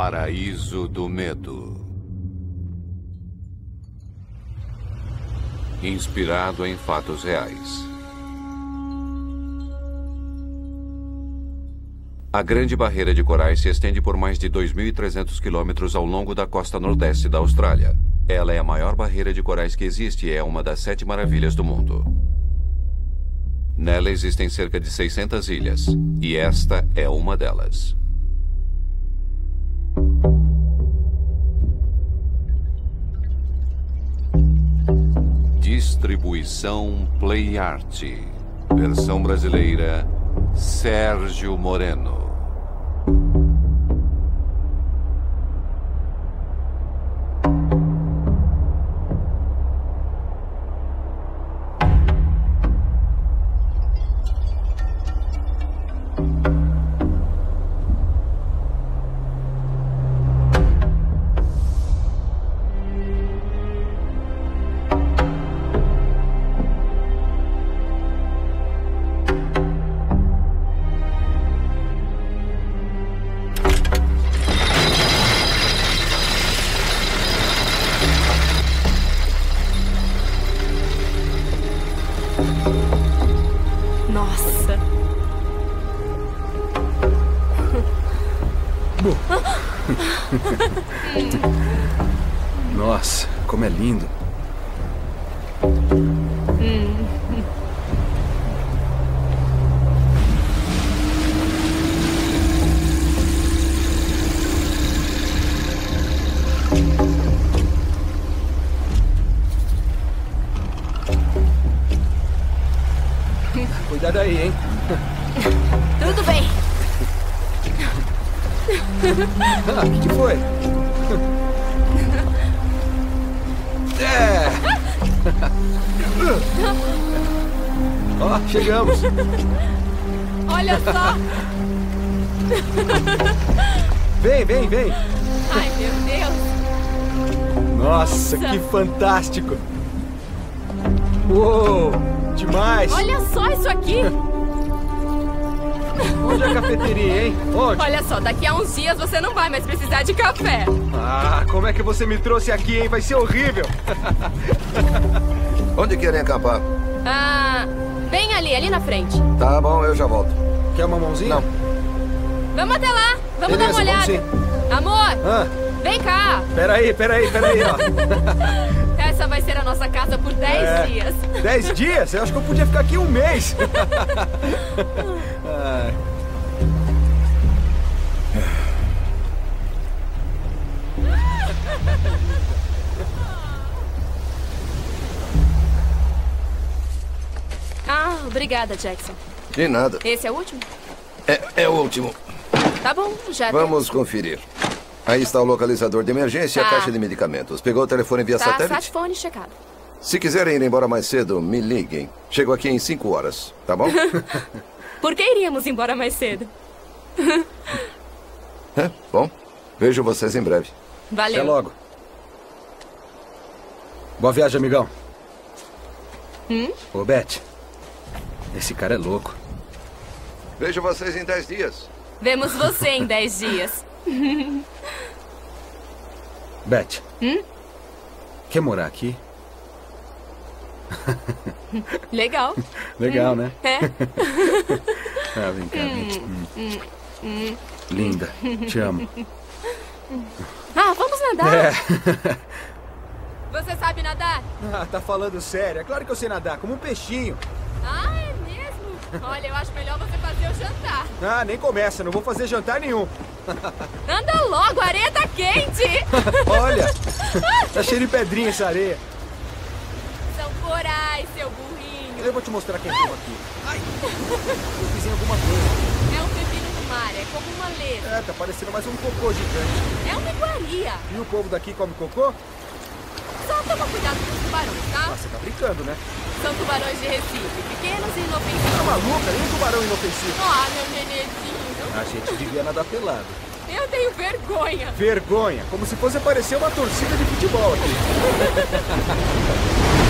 Paraíso do Medo. Inspirado em fatos reais. A Grande Barreira de Corais se estende por mais de 2.300 quilômetros ao longo da costa nordeste da Austrália. Ela é a maior barreira de corais que existe e é uma das sete maravilhas do mundo. Nela existem cerca de 600 ilhas, e esta é uma delas. Distribuição Play Art. Versão brasileira Sérgio Moreno. Chegamos. Olha só. Vem, vem, vem. Ai, meu Deus. Nossa, que fantástico. Uou, demais. Olha só isso aqui. Onde é a cafeteria, hein? Onde? Olha só, daqui a uns dias você não vai mais precisar de café. Ah, como é que você me trouxe aqui, hein? Vai ser horrível. Onde querem acampar? Ah, bem ali, ali na frente. Tá bom, eu já volto. Quer uma mãozinha? Não. Vamos até lá. Vamos Beleza, dar uma olhada. Amor, Ah, vem cá. peraí, peraí, peraí, ó. Essa vai ser a nossa casa por 10 É. dias. Dez dias? Eu acho que eu podia ficar aqui um mês. Ah, obrigada, Jackson. De nada. Esse é o último? É, é o último. Tá bom, já Vamos conferir. Aí está o localizador de emergência e a Tá. caixa de medicamentos. Pegou o telefone via Tá, satélite? satfone checado. Se quiserem ir embora mais cedo, me liguem. Chego aqui em cinco horas, tá bom? Por que iríamos embora mais cedo? é, bom. Vejo vocês em breve. Valeu. Até logo. Boa viagem, amigão. Hum? Ô, Beth. Esse cara é louco. Vejo vocês em dez dias. Vemos você em 10 dias. Beth. Hum? Quer morar aqui? Legal. Legal, né? É? Ah, vem cá, vem. Hum. Linda. Te amo. Ah, vamos nadar. É. Você sabe nadar? Ah, tá falando sério. É claro que eu sei nadar, como um peixinho. Ah, é mesmo? Olha, eu acho melhor você fazer o jantar. Ah, nem começa, não vou fazer jantar nenhum. Anda logo, a areia tá quente. Olha, tá cheio de pedrinha essa areia. São corais, seu burrinho. Eu vou te mostrar quem tem aqui. Ai, eu fiz em alguma coisa. É um pepino de mar, é como uma letra. É, tá parecendo mais um cocô gigante. É uma iguaria. E o povo daqui come cocô? Só toma cuidado com os tubarões, tá? Você tá brincando, né? São tubarões de Recife, pequenos e Tá inofensivos. maluca? Nem tubarão inofensivo. Ah, meu nenenzinho. A gente devia nadar pelado. Eu tenho vergonha. Vergonha, como se fosse aparecer uma torcida de futebol aqui.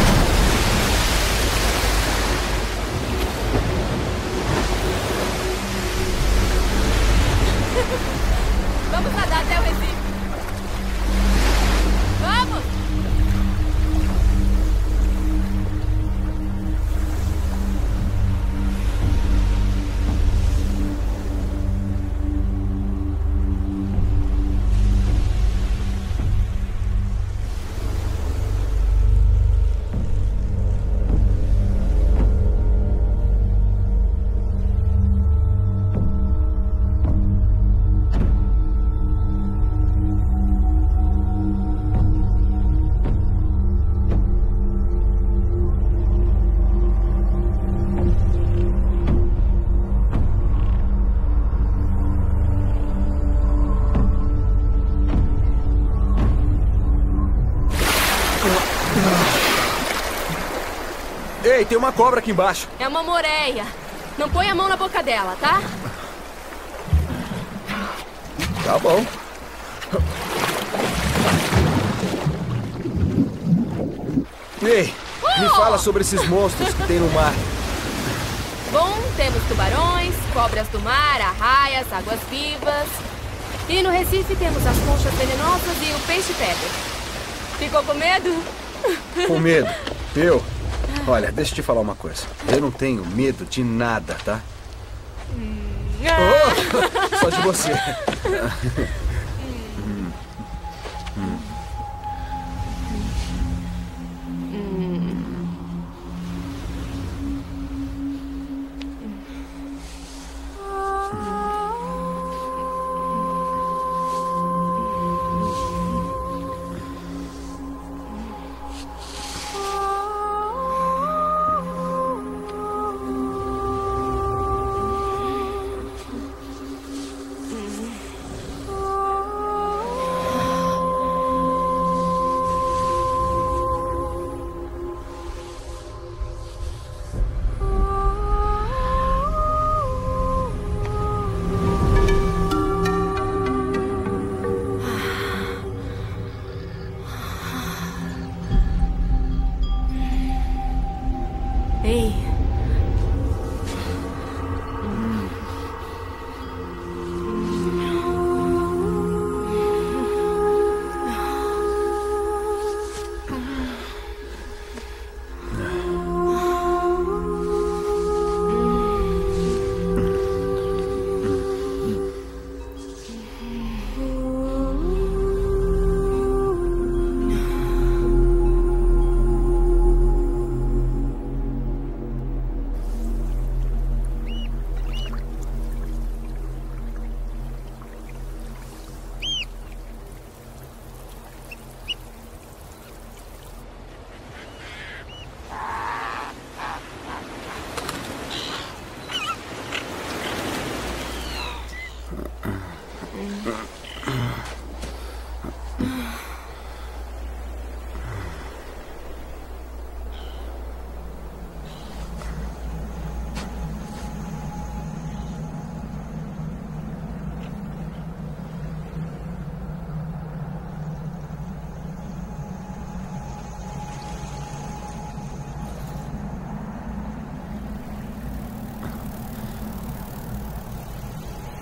Ei, tem uma cobra aqui embaixo. É uma moreia. Não põe a mão na boca dela, tá? Tá bom. Ei, me fala sobre esses monstros que tem no mar. Bom, temos tubarões, cobras do mar, arraias, águas vivas. E no Recife temos as conchas venenosas e o peixe-pedra. Ficou com medo? Com medo. Eu? Olha, deixa eu te falar uma coisa. Eu não tenho medo de nada, tá? Oh, só de você.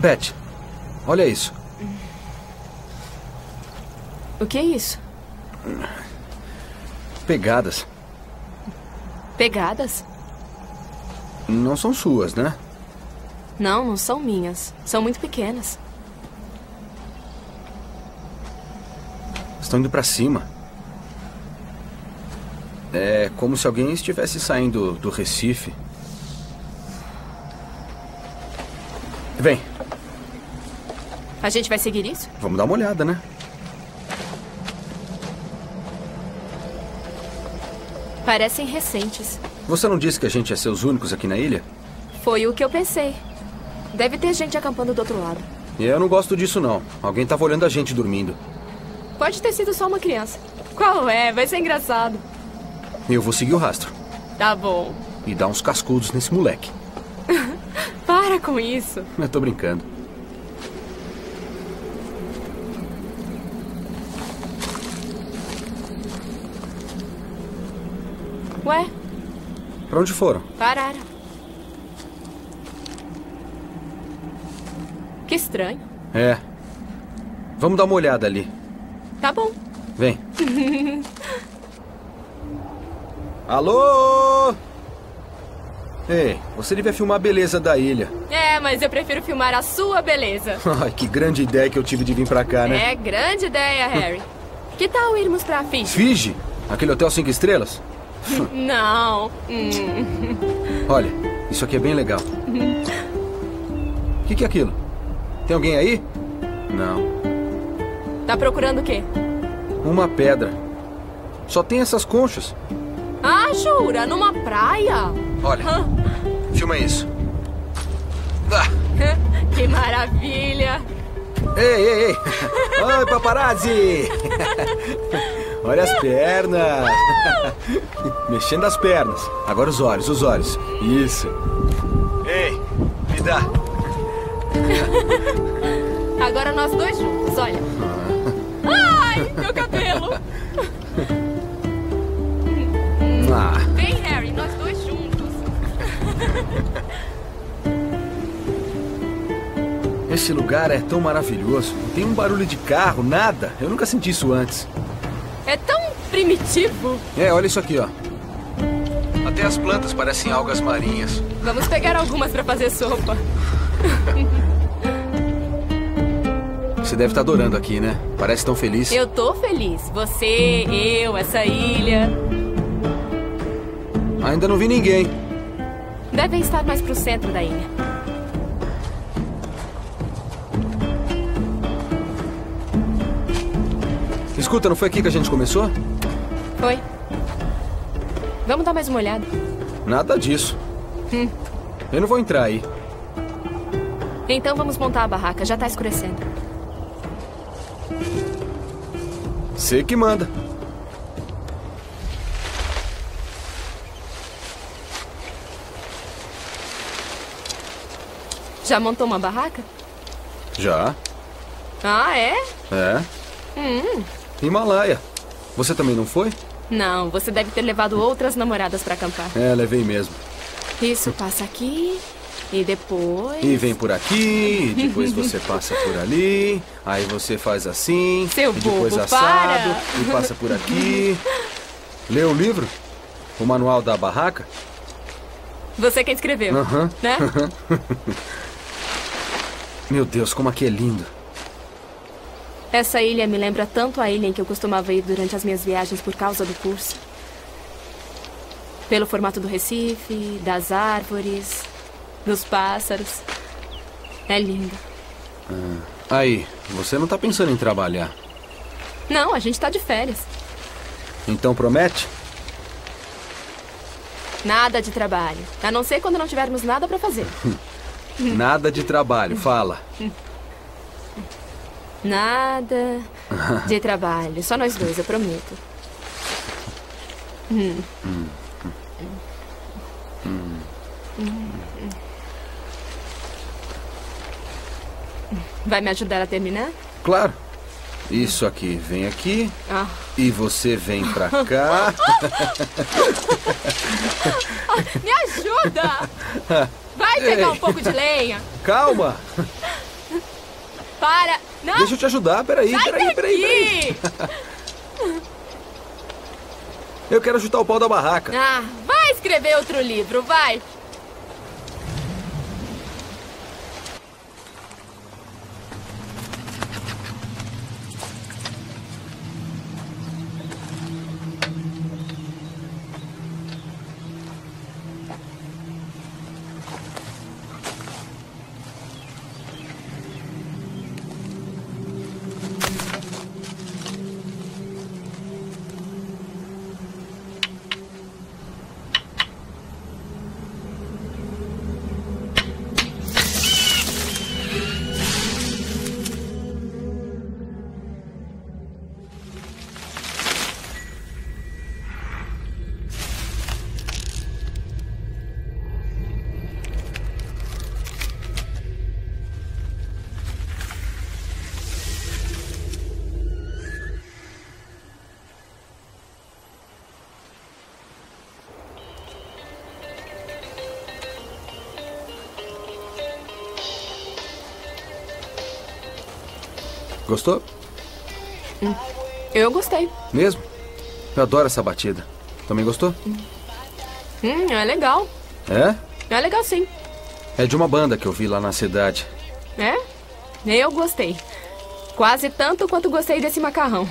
Beth, olha isso. O que é isso? Pegadas. Pegadas? Não são suas, né? Não, não são minhas. São muito pequenas. Estão indo pra cima. É como se alguém estivesse saindo do Recife. Vem, A gente vai seguir isso? vamos dar uma olhada, né? Parecem recentes. Você não disse que a gente ia ser os únicos aqui na ilha? Foi o que eu pensei. Deve ter gente acampando do outro lado. E eu não gosto disso, não. Alguém tava olhando a gente dormindo. Pode ter sido só uma criança. Qual é? Vai ser engraçado. Eu vou seguir o rastro Tá bom. e dar uns cascudos nesse moleque. Para com isso. Eu tô brincando. Pra onde foram? pararam. Que estranho. É. Vamos dar uma olhada ali. Tá bom. Vem. Alô? Ei, você devia filmar a beleza da ilha. É, mas eu prefiro filmar a sua beleza. Ai, que grande ideia que eu tive de vir pra cá, né? É grande ideia, Harry. Que tal irmos pra Fiji? Fiji? Aquele hotel cinco estrelas? Não. Olha, isso aqui é bem legal. O que, que é aquilo? Tem alguém aí? Não. Tá procurando o quê? Uma pedra. Só tem essas conchas. Ah, jura? Numa praia? Olha, filma isso. Ah, Que maravilha! ei, ei, ei. Oi, paparazzi. Olha as pernas. Mexendo as pernas. Agora os olhos, os olhos. Isso. Ei, me dá. Agora nós dois juntos, olha. Ai, meu cabelo. Ah, Vem, Harry, nós dois juntos. esse lugar é tão maravilhoso. Não tem um barulho de carro, nada. Eu nunca senti isso antes. É primitivo. É, olha isso aqui, ó. Até as plantas parecem algas marinhas. Vamos pegar algumas pra fazer sopa. Você deve estar adorando aqui, né? Parece tão feliz. Eu tô feliz. Você, eu, essa ilha. Ainda não vi ninguém. Devem estar mais pro centro da ilha. Escuta, não foi aqui que a gente começou? Foi. Vamos dar mais uma olhada. Nada disso. Eu não vou entrar aí. Então vamos montar a barraca. Já tá escurecendo. Você que manda. Já montou uma barraca? Já. Ah, é? É. Himalaia. Você também não foi? Não, você deve ter levado outras namoradas pra acampar. É, levei mesmo. Isso passa aqui e depois. E vem por aqui, e depois você passa por ali, aí você faz assim, Seu e depois bobo, assado, para. e passa por aqui. Lê o livro? O manual da barraca? Você quem escreveu, Aham. né? Meu Deus, como aqui é lindo. Essa ilha me lembra tanto a ilha em que eu costumava ir durante as minhas viagens por causa do curso. Pelo formato do Recife, das árvores, dos pássaros. É lindo. Aí, você não tá pensando em trabalhar. Não, a gente tá de férias. Então promete? Nada de trabalho. A não ser quando não tivermos nada pra fazer. Nada de trabalho, fala. Nada de trabalho. Só nós dois, eu prometo. Hum. Vai me ajudar a terminar? Claro. Isso aqui, vem aqui. Ah. E você vem pra cá. Me ajuda! Vai pegar um pouco de lenha. Calma! Para! Não! Deixa eu te ajudar, peraí, Sai peraí, peraí, peraí. daqui! Eu quero ajudar o pau da barraca. Ah, vai escrever outro livro, vai! Gostou? Eu gostei. Mesmo? Eu adoro essa batida. Também gostou? Hum, é legal. É? É legal sim. É de uma banda que eu vi lá na cidade. É? Eu gostei. Quase tanto quanto gostei desse macarrão.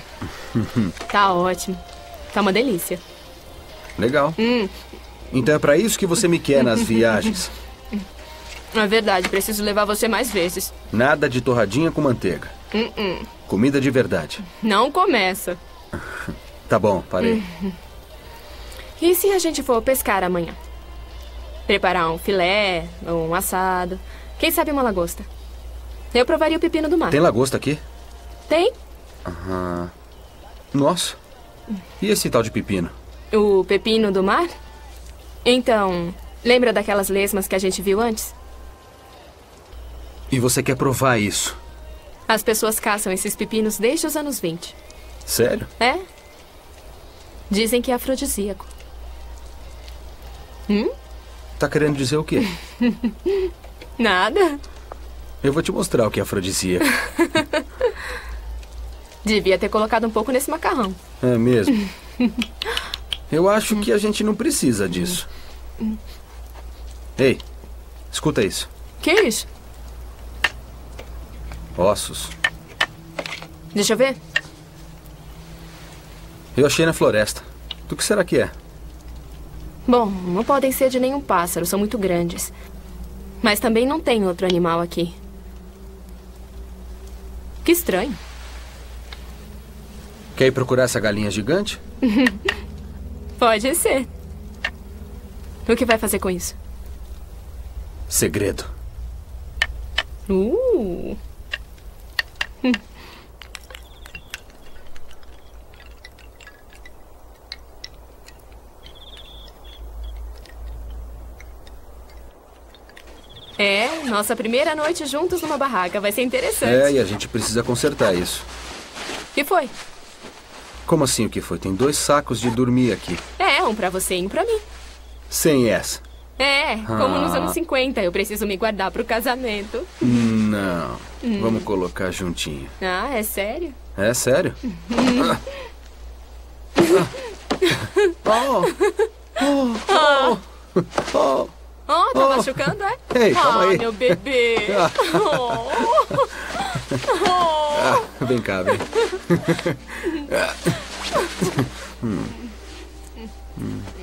tá ótimo. Tá uma delícia. Legal. Então é pra isso que você me quer nas viagens. É verdade, preciso levar você mais vezes. Nada de torradinha com manteiga. Comida de verdade. Não começa. Tá bom, parei. E se a gente for pescar amanhã? Preparar um filé, ou um assado. Quem sabe uma lagosta? Eu provaria o pepino do mar. Tem lagosta aqui? Tem? Nossa. E esse tal de pepino? O pepino do mar? Então, lembra daquelas lesmas que a gente viu antes? E você quer provar isso? As pessoas caçam esses pepinos desde os anos 20. Sério? É? Dizem que é afrodisíaco. Hum? Tá querendo dizer o quê? Nada. Eu vou te mostrar o que é afrodisíaco. Devia ter colocado um pouco nesse macarrão. É mesmo? Eu acho que a gente não precisa disso. Ei, escuta isso. Que isso? Ossos. Deixa eu ver. Eu achei na floresta. Do que será que é? Bom, não podem ser de nenhum pássaro, são muito grandes. Mas também não tem outro animal aqui. Que estranho. Quer ir procurar essa galinha gigante? Pode ser. O que vai fazer com isso? Segredo. Uh. É, nossa primeira noite juntos numa barraca. Vai ser interessante. É, e a gente precisa consertar isso. que foi? Como assim o que foi? Tem dois sacos de dormir aqui. É, um pra você e um pra mim. Sem essa. É, como nos Ah. anos 50. Eu preciso me guardar pro casamento. Não. Vamos colocar juntinho. Ah, é sério? É sério? Ah. Ah. Oh. Oh. Oh. Oh, tá Oh. machucando, é? Ei, calma ah, aí. meu bebê. Oh. Oh. Vem cá, vem.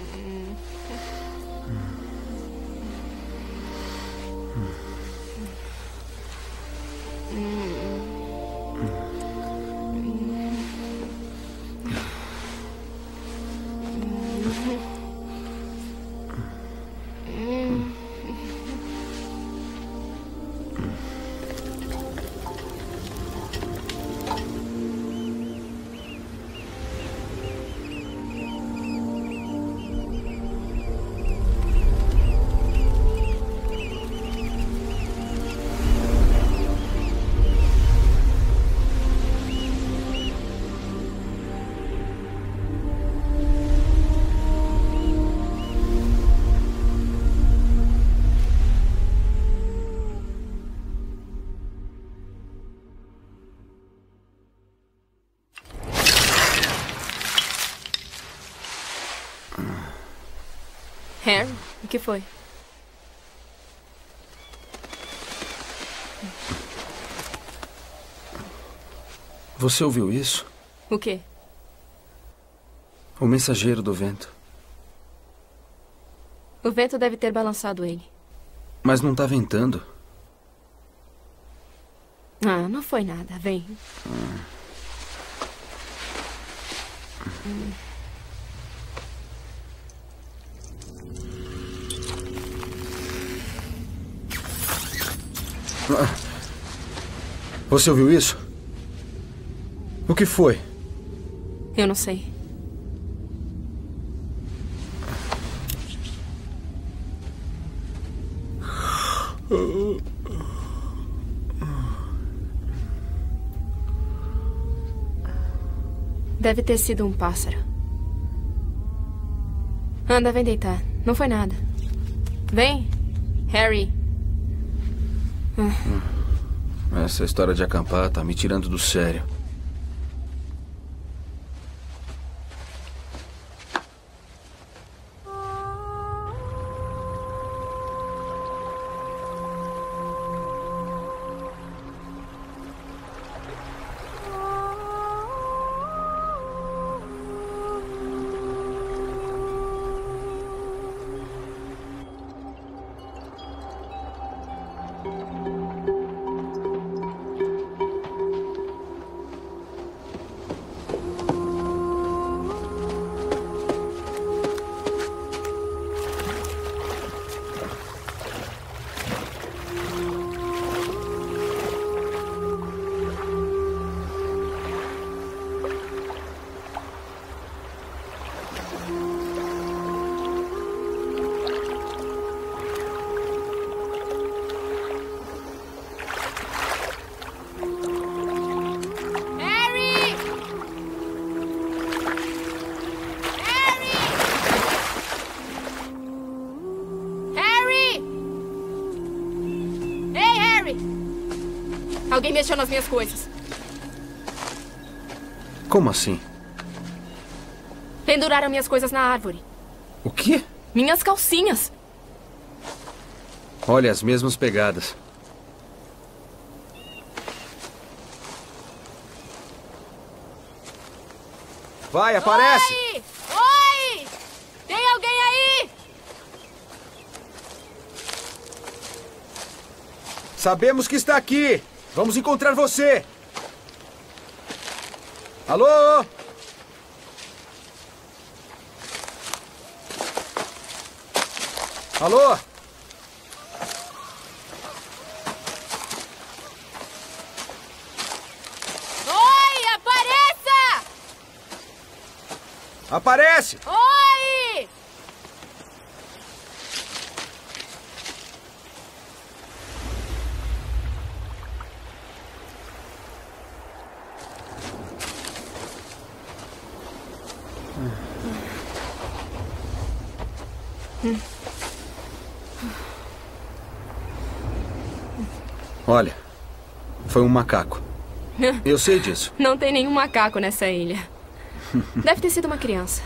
Harry, o que foi? Você ouviu isso? O quê? O mensageiro do vento. O vento deve ter balançado ele. Mas não tá ventando. Ah, não foi nada. Vem. Você ouviu isso? O que foi? Eu não sei. Deve ter sido um pássaro. Anda, vem deitar. Não foi nada. Vem, Harry. Essa história de acampar tá me tirando do sério. Mexeu nas minhas coisas. Como assim? Penduraram minhas coisas na árvore. O quê? Minhas calcinhas. Olha, as mesmas pegadas. Vai, aparece! Oi! Oi! Tem alguém aí? Sabemos que está aqui! Vamos encontrar você! Alô? Alô? Oi! Apareça! Aparece! Oi! Olha, foi um macaco. Eu sei disso. Não tem nenhum macaco nessa ilha. Deve ter sido uma criança.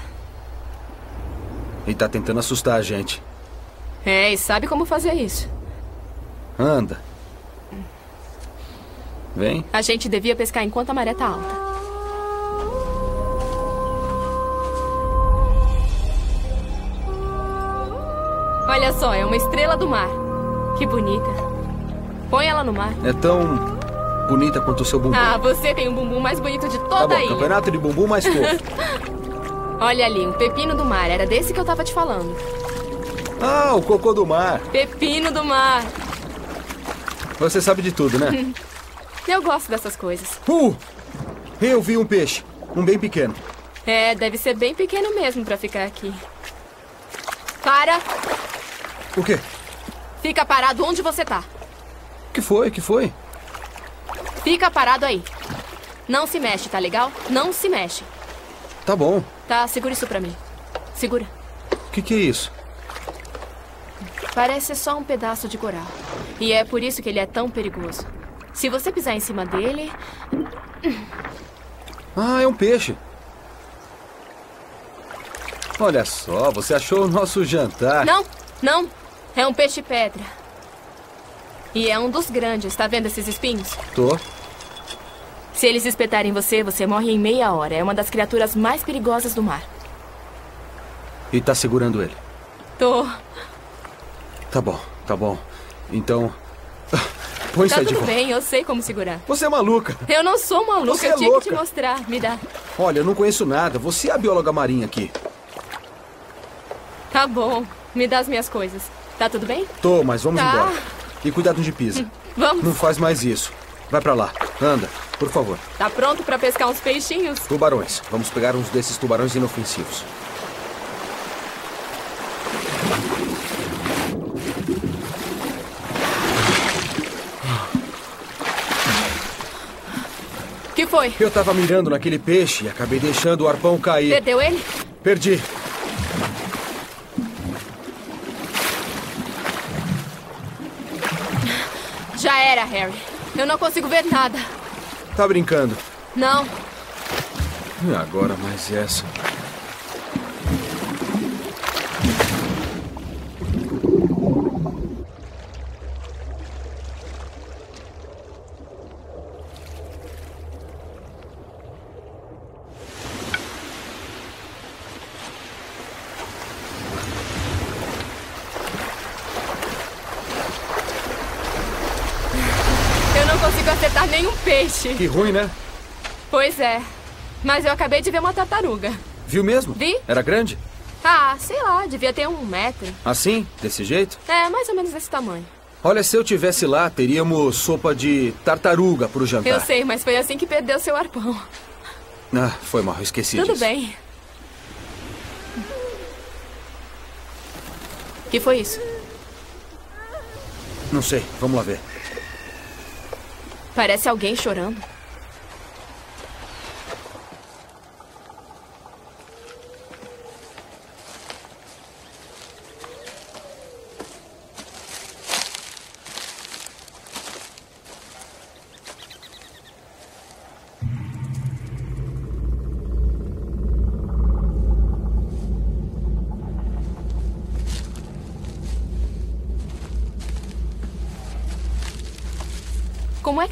E tá tentando assustar a gente. É, e sabe como fazer isso? Anda. Vem. A gente devia pescar enquanto a maré tá alta. Olha só, é uma estrela do mar. Que bonita. Põe ela no mar. É tão bonita quanto o seu bumbum. Ah, você tem o bumbum mais bonito de tá toda bom, a ilha. campeonato de bumbum mais fofo. Olha ali, um pepino do mar. Era desse que eu tava te falando. ah, o cocô do mar. Pepino do mar. Você sabe de tudo, né? Eu gosto dessas coisas. Uh! Eu vi um peixe. Um bem pequeno. É, deve ser bem pequeno mesmo pra ficar aqui. Para! O quê? Fica parado onde você tá. O que foi? O que foi? Fica parado aí. Não se mexe, tá legal? Não se mexe. Tá bom. Tá, segura isso pra mim. Segura. O que, que é isso? Parece só um pedaço de coral. E é por isso que ele é tão perigoso. Se você pisar em cima dele. Ah, é um peixe. Olha só, você achou o nosso jantar. Não, não. É um peixe-pedra. E é um dos grandes, tá vendo esses espinhos? Tô. Se eles espetarem você, você morre em meia hora. É uma das criaturas mais perigosas do mar. E tá segurando ele. Tô. Tá bom, tá bom. Então. Põe isso Tá de tudo volta. bem, eu sei como segurar. Você é maluca. Eu não sou maluca, Você é eu tinha que te louca. mostrar. Me dá. Olha, eu não conheço nada. Você é a bióloga marinha aqui. Tá bom. Me dá as minhas coisas. Tá tudo bem? Tô, mas vamos Tá. embora. E cuidado onde pisa. Vamos. Não faz mais isso. Vai pra lá. Anda, por favor. Tá pronto pra pescar uns peixinhos? Tubarões. Vamos pegar uns desses tubarões inofensivos. Que foi? Eu tava mirando naquele peixe e acabei deixando o arpão cair. Perdeu ele? Perdi. Já era, Harry. Eu não consigo ver nada. Tá brincando. Não. E agora mais essa. Eu não consigo acertar nenhum Que ruim, né? Pois é. Mas eu acabei de ver uma tartaruga. Viu mesmo? Vi. Era grande? Ah, sei lá, devia ter um metro. Assim? Desse jeito? É, mais ou menos desse tamanho. Olha, se eu tivesse lá, teríamos sopa de tartaruga pro jantar. Eu sei, mas foi assim que perdeu seu arpão. Ah, foi mal, esqueci Tudo disso. bem. que foi isso? Não sei, vamos lá ver. Parece alguém chorando.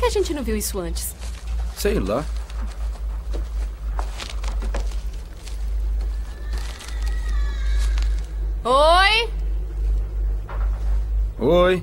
Que a gente não viu isso antes? Sei lá. Oi? Oi.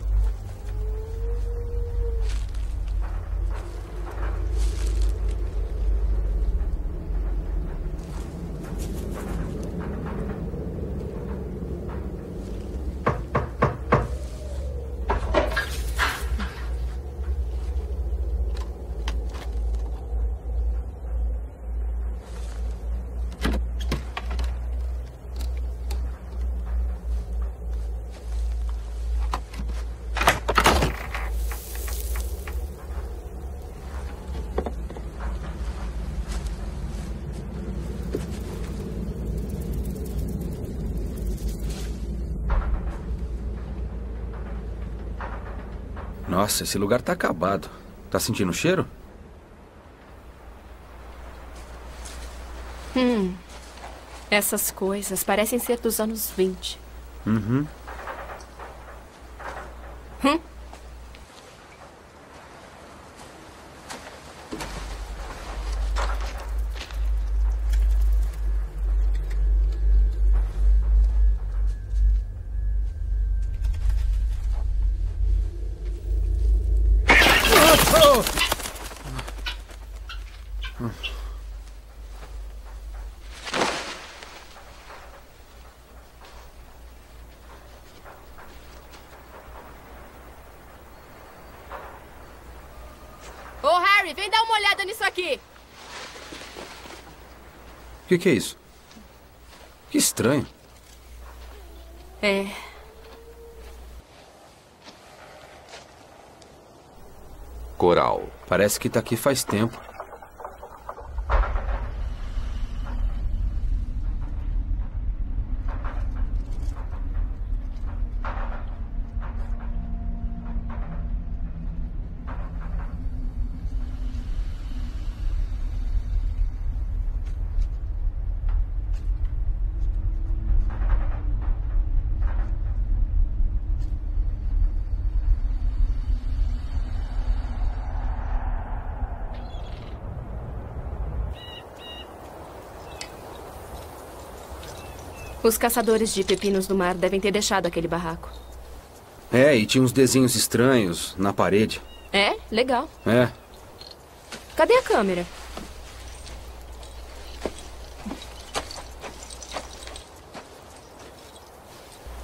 Nossa, esse lugar tá acabado. Tá sentindo o cheiro? Hum. Essas coisas parecem ser dos anos 20. Uhum. Hum? Ô, Harry, vem dar uma olhada nisso aqui. O que, que é isso? Que estranho. É. Coral. Parece que tá aqui faz tempo. Os caçadores de pepinos do mar devem ter deixado aquele barraco. É, e tinha uns desenhos estranhos na parede. É? Legal. É. Cadê a câmera?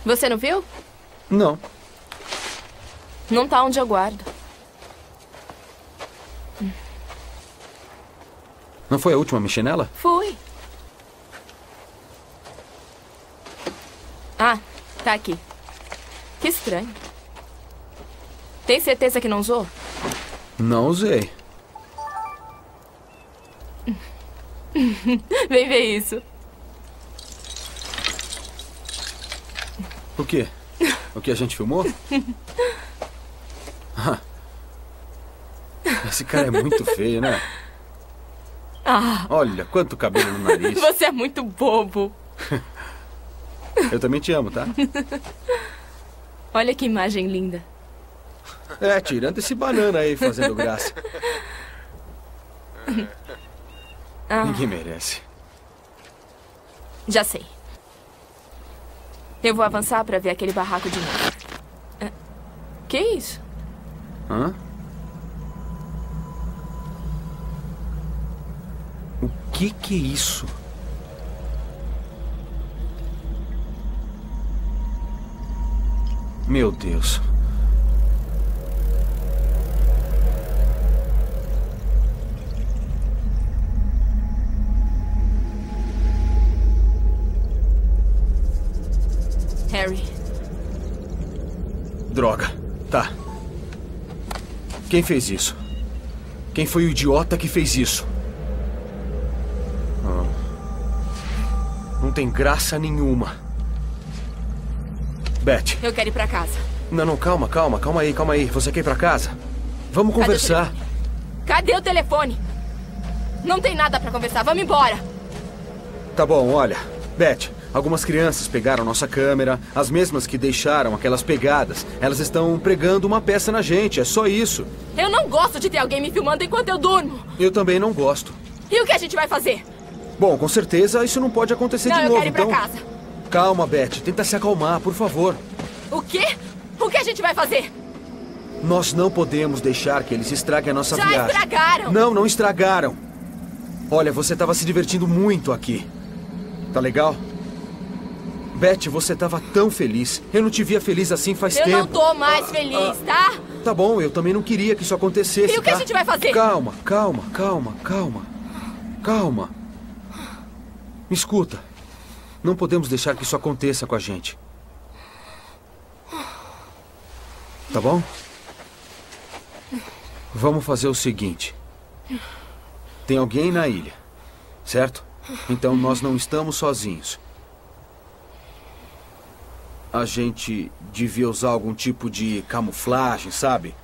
Você não viu? Não. Não tá onde eu guardo. Não foi a última mexer nela? Fui. Ah, tá aqui. Que estranho. Tem certeza que não usou? Não usei. Vem ver isso. O quê? O que a gente filmou? Ah. Esse cara é muito feio, né? Ah, Olha, quanto cabelo no nariz. você é muito bobo. Eu também te amo, tá? Olha que imagem linda. É, tirando esse banana aí fazendo graça. Ah, Ninguém merece. já sei. Eu vou avançar pra ver aquele barraco de novo. Ah, Que isso? Hã? O que que é isso? Meu Deus. Harry, Droga. Tá. Quem fez isso? Quem foi o idiota que fez isso? Ah. Não tem graça nenhuma. Beth. eu quero ir pra casa. Não, não, calma, calma, calma aí, calma aí. Você quer ir pra casa? Vamos conversar. Cadê o telefone? Não tem nada pra conversar. Vamos embora. Tá bom, olha. Beth, Algumas crianças pegaram nossa câmera, as mesmas que deixaram aquelas pegadas. Elas estão pregando uma peça na gente, é só isso. Eu não gosto de ter alguém me filmando enquanto eu durmo. Eu também não gosto. E o que a gente vai fazer? Bom, com certeza isso não pode acontecer não, de eu novo, quero ir pra então. casa. Calma, Beth, tenta se acalmar, por favor. O quê? O que a gente vai fazer? Nós não podemos deixar que eles estraguem a nossa Já viagem. estragaram! Não, não estragaram. Olha, você estava se divertindo muito aqui. Tá legal? Beth, você estava tão feliz. Eu não te via feliz assim faz Eu tempo. não tô mais feliz, tá? Tá bom, eu também não queria que isso acontecesse. E o que a tá? gente vai fazer? Calma, calma, calma, calma. Calma. Me escuta. Não podemos deixar que isso aconteça com a gente. Tá bom? Vamos fazer o seguinte. Tem alguém na ilha, certo? Então nós não estamos sozinhos. A gente devia usar algum tipo de camuflagem, sabe?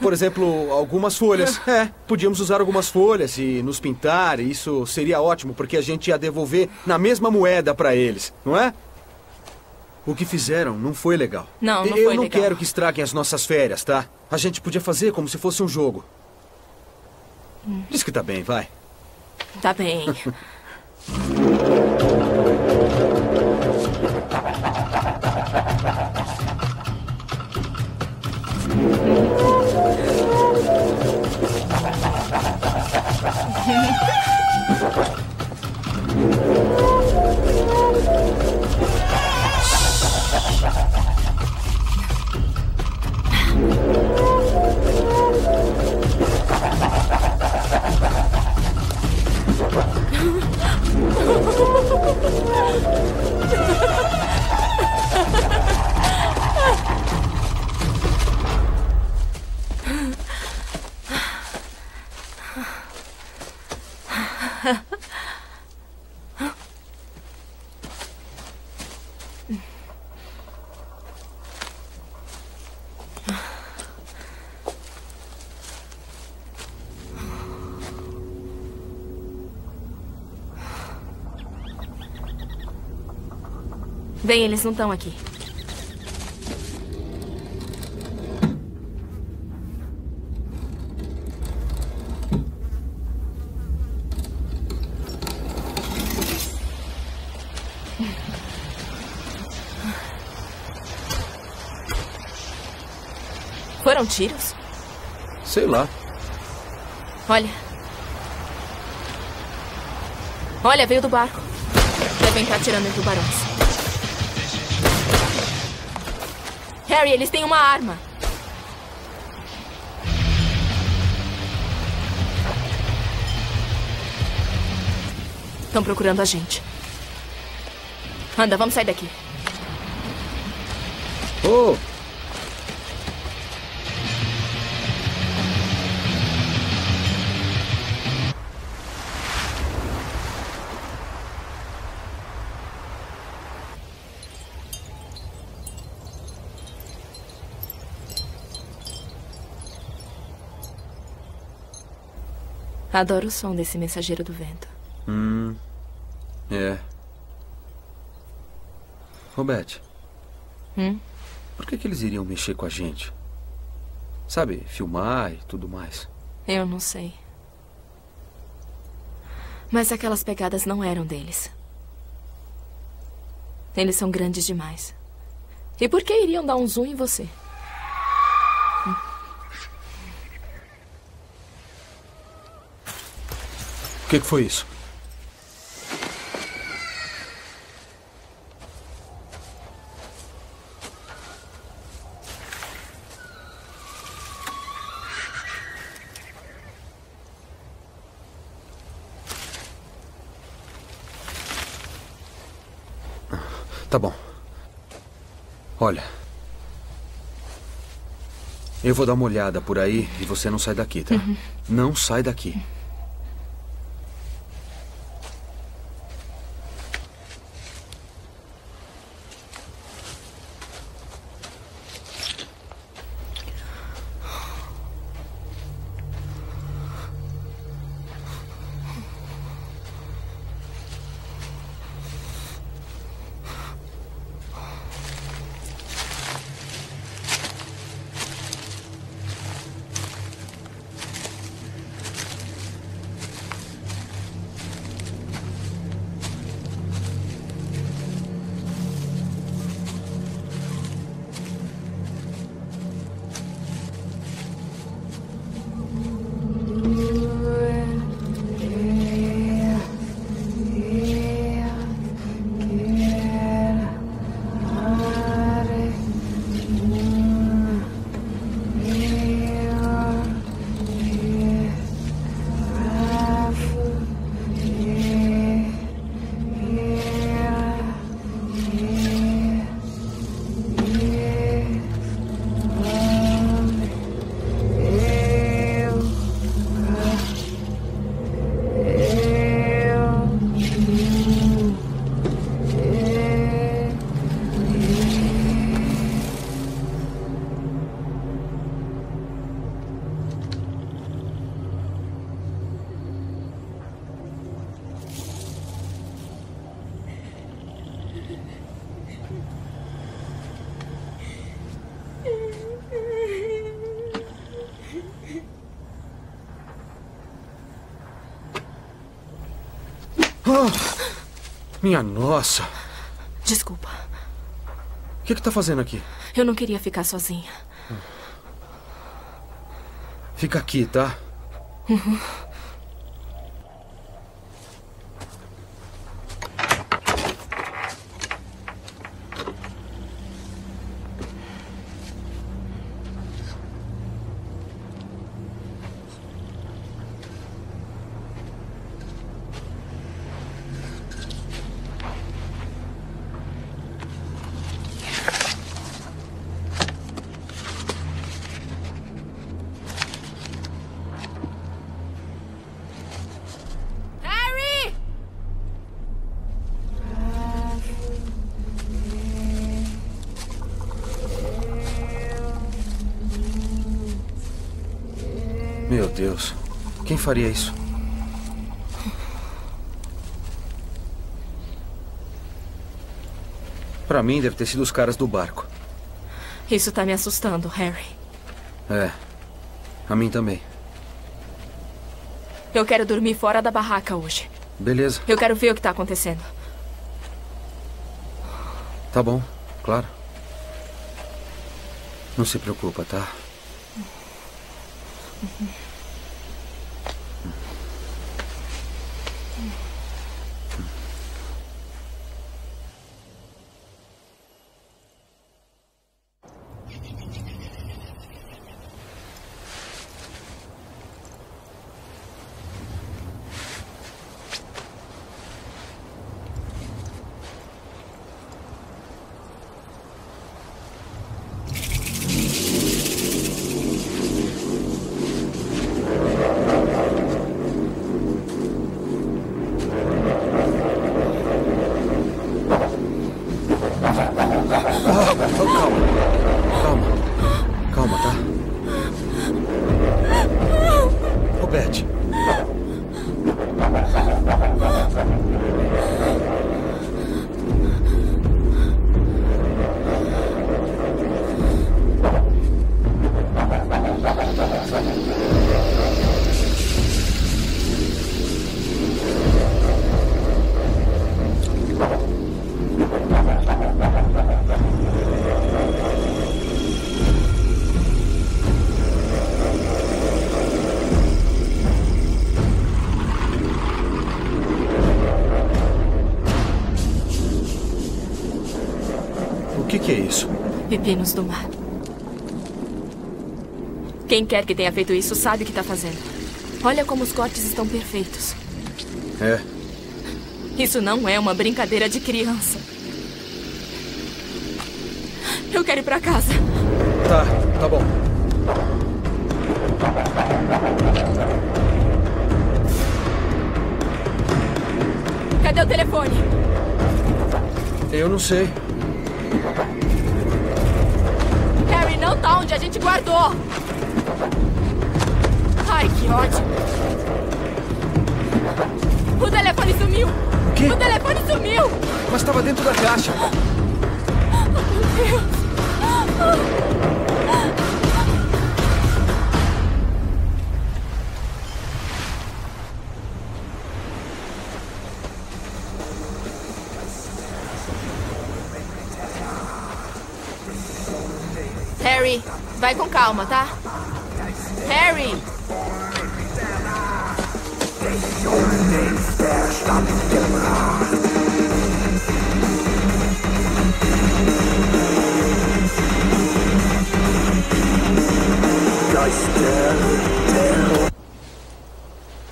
Por exemplo, algumas folhas. É, podíamos usar algumas folhas e nos pintar. e Isso seria ótimo, porque a gente ia devolver na mesma moeda para eles, não é? O que fizeram não foi legal. Não, não Eu foi não legal. quero que estraguem as nossas férias, tá? A gente podia fazer como se fosse um jogo. Diz que tá bem, vai. Tá bem. Ha ha ha! Bem, eles não estão aqui. Foram tiros? Sei lá. Olha. Olha, veio do barco. Devem estar tirando em tubarões. Eles têm uma arma. Estão procurando a gente. Anda, vamos sair daqui. Oh! Adoro o som desse mensageiro do vento. Hum. É. Roberto. Hum? Por que, que eles iriam mexer com a gente? Sabe, filmar e tudo mais. Eu não sei. Mas aquelas pegadas não eram deles. Eles são grandes demais. E por que iriam dar um zoom em você? O que, que foi isso? Tá bom. Olha. Eu vou dar uma olhada por aí e você não sai daqui, tá? Não sai daqui. Ah, minha nossa. Desculpa. O que, que tá fazendo aqui? Eu não queria ficar sozinha. Fica aqui, tá? Uhum. Faria isso? Pra mim, deve ter sido os caras do barco. Isso tá me assustando, Harry. É. A mim também. Eu quero dormir fora da barraca hoje. Beleza. Eu quero ver o que tá acontecendo. Tá bom. Claro. Não se preocupa, tá? Ah, Pepinos do mar. Quem quer que tenha feito isso sabe o que tá fazendo. Olha como os cortes estão perfeitos. É. Isso não é uma brincadeira de criança. Eu quero ir pra casa. Tá, tá bom. Cadê o telefone? Eu não sei. Onde a gente guardou. Ai, que ódio. O telefone sumiu. O quê? O telefone sumiu. Mas estava dentro da caixa. Meu Deus. Harry, calma, tá? Harry!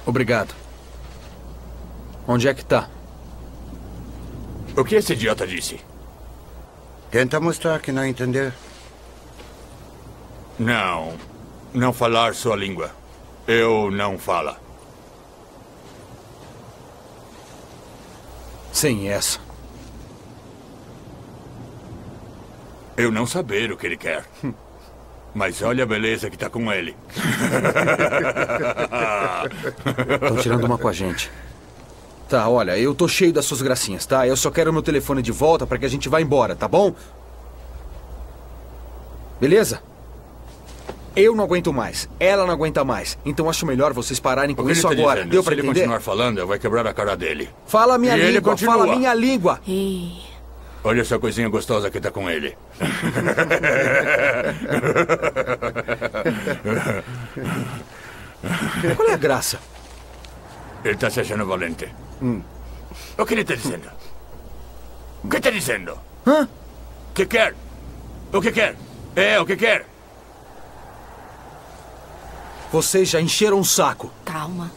Obrigado. Onde é que tá? O que esse idiota disse? Tenta mostrar que não entendeu. Não. Não falar sua língua. Eu não fala. Sem essa. Eu não saber o que ele quer. Mas olha a beleza que tá com ele. Estão tirando uma com a gente. Tá, olha, eu tô cheio das suas gracinhas, tá? Eu só quero meu telefone de volta para que a gente vá embora, tá bom? Beleza? Eu não aguento mais. Ela não aguenta mais. Então acho melhor vocês pararem com ele isso tá agora. dizendo? Deu Se pra ele entender? continuar falando, eu vai quebrar a cara dele. Fala minha E ele língua, fala minha língua. Ei, Olha essa coisinha gostosa que tá com ele. Qual é a graça? Ele tá se achando valente. O que ele tá dizendo? O que tá dizendo? Hã? O que quer? O que quer? É, o que quer? Vocês já encheram o saco. calma.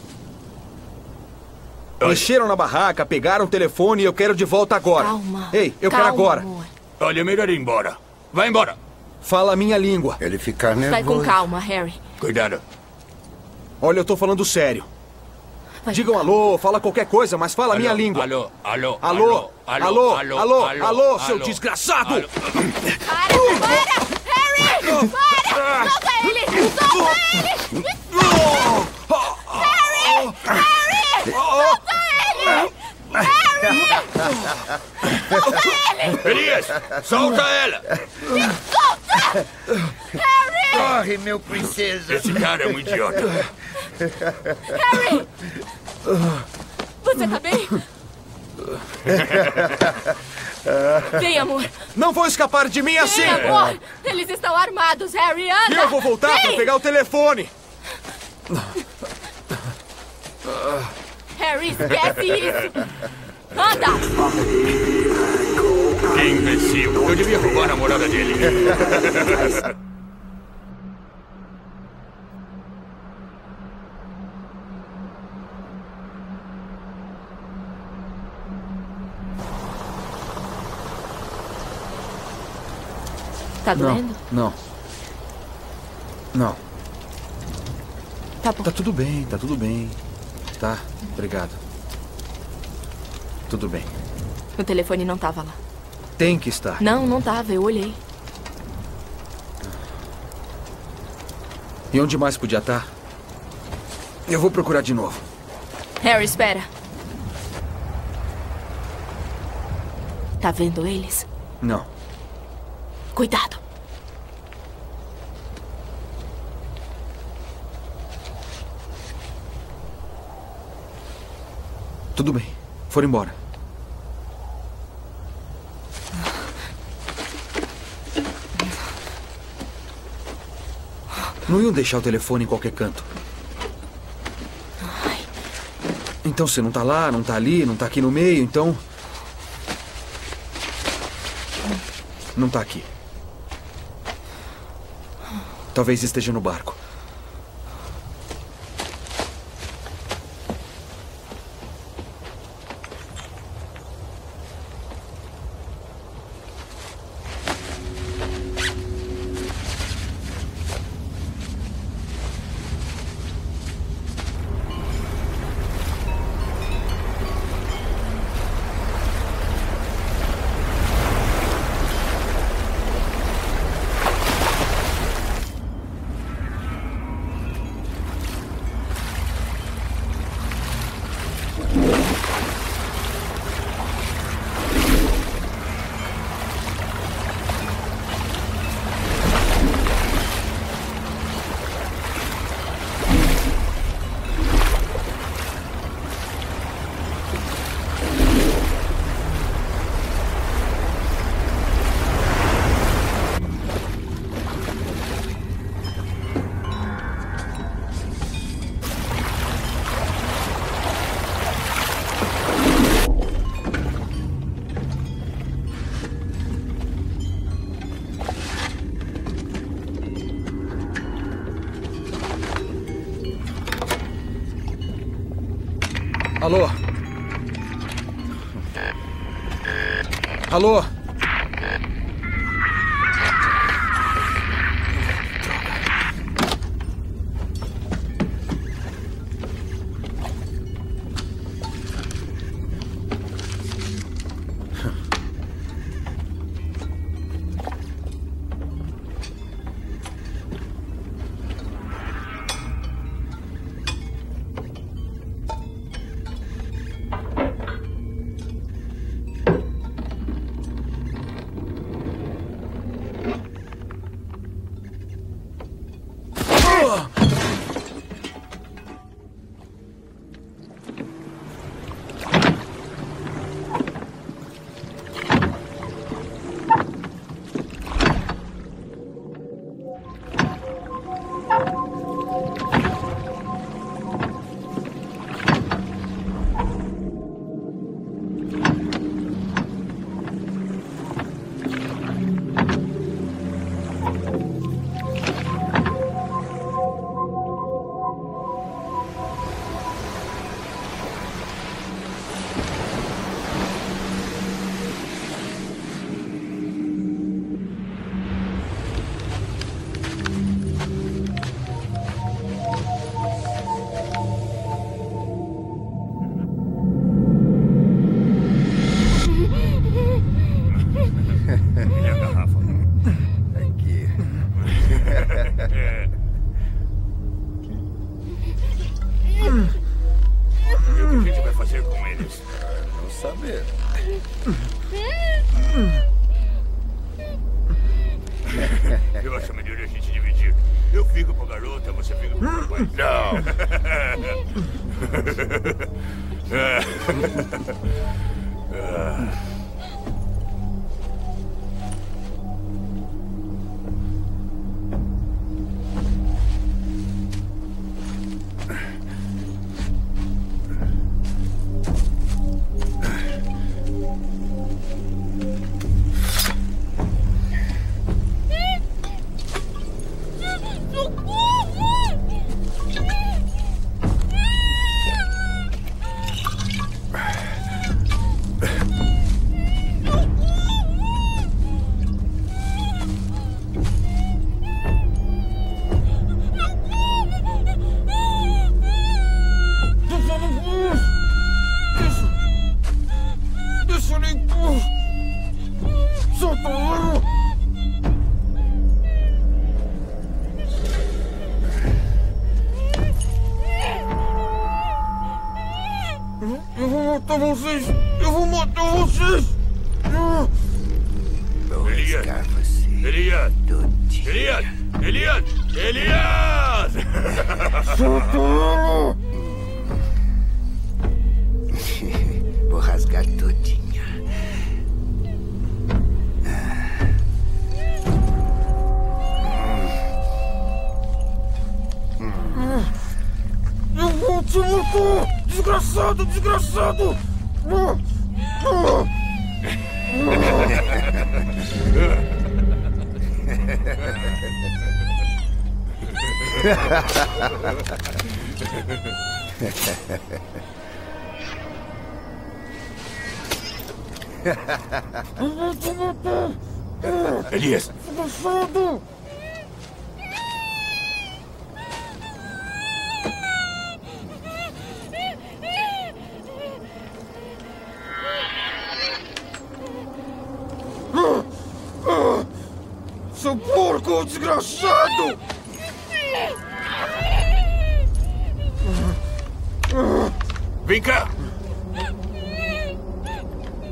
Olha, Encheram na barraca, pegaram o telefone e eu quero de volta agora. Calma. Ei, eu calma, quero agora. Amor. olha, é melhor ir embora. Vai embora. Fala a minha língua. Ele ficar nervoso. Vai com calma, Harry. Cuidado. Olha, eu tô falando sério. Vai Diga com calma. alô, fala qualquer coisa, mas fala a minha Alô, língua. Alô, alô, Alô, alô, alô, alô, seu alô. desgraçado! Alô. Para, para! Harry! Para! Solta ele! Solta ele! Harry! Harry! Solta ele! Elias, solta ela. Corre, meu princesa. Esse cara é um idiota. Harry! Você tá bem? Vem, amor. Não vão escapar de mim assim! Vem, amor. Eles estão armados, Harry. Anda. E eu vou voltar pra Vem. pegar o telefone! Harry, esquece isso. Anda. Que imbecil. Eu devia roubar a namorada dele. Tá doendo? não. Não. Tá bom. Tá tudo bem, tá tudo bem. Tá, obrigado. Tudo bem. O telefone não tava lá. Tem que estar. Não, não tava. Eu olhei. E onde mais podia estar? Eu vou procurar de novo. Harry, espera. Tá vendo eles? Não. Cuidado. Tudo bem. Foram embora. Não iam deixar o telefone em qualquer canto. Então você não tá lá, não tá ali, não tá aqui no meio, então. Não tá aqui. Talvez esteja no barco. Alô? Alô?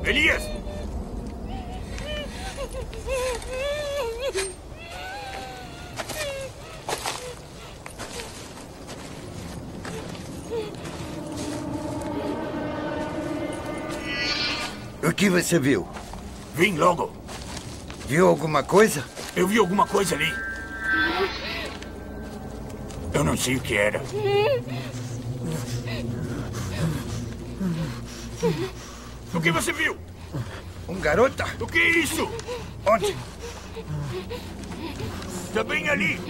Elias! O que você viu? Vem logo! Viu alguma coisa? Eu vi alguma coisa ali. Eu não sei o que era. Que você viu? Um garota? O que é isso? Onde? Está bem ali.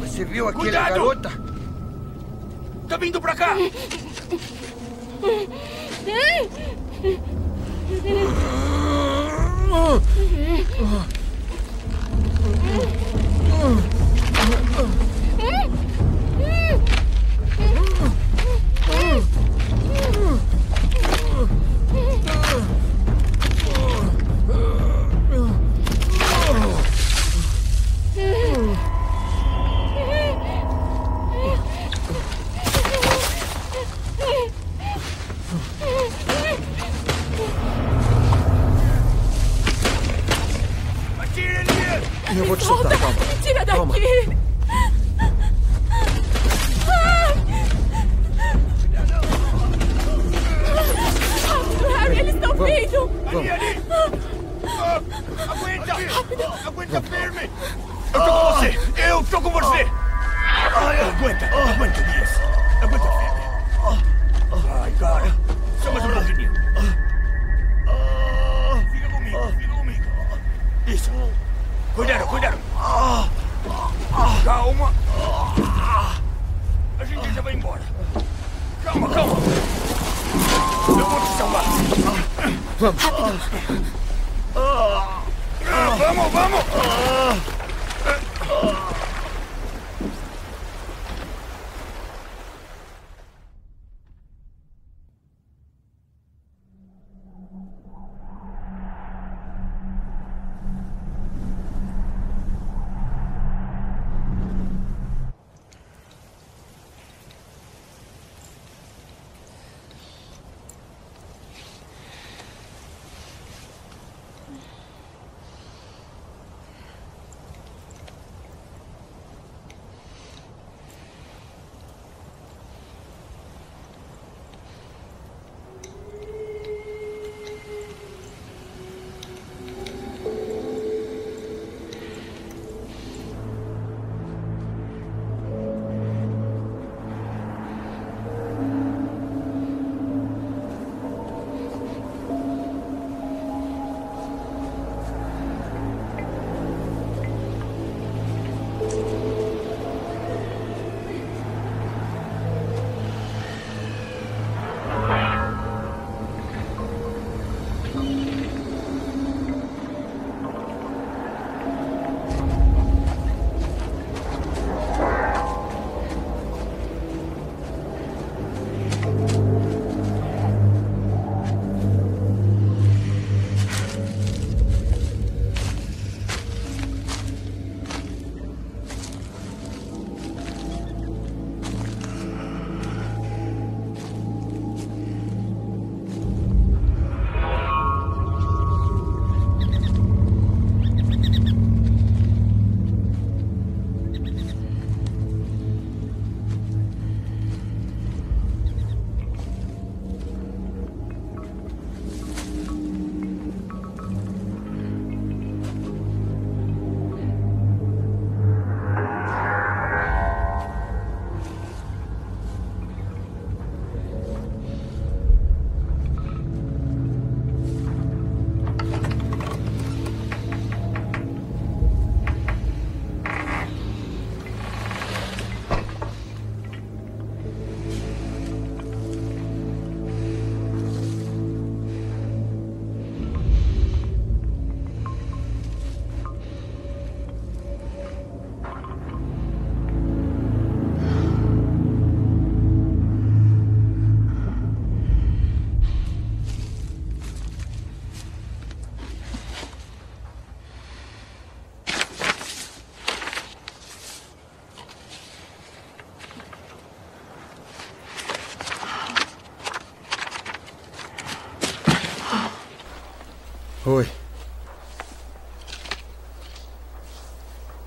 Você viu aquela Cuidado! garota? Está vindo pra cá. Atira,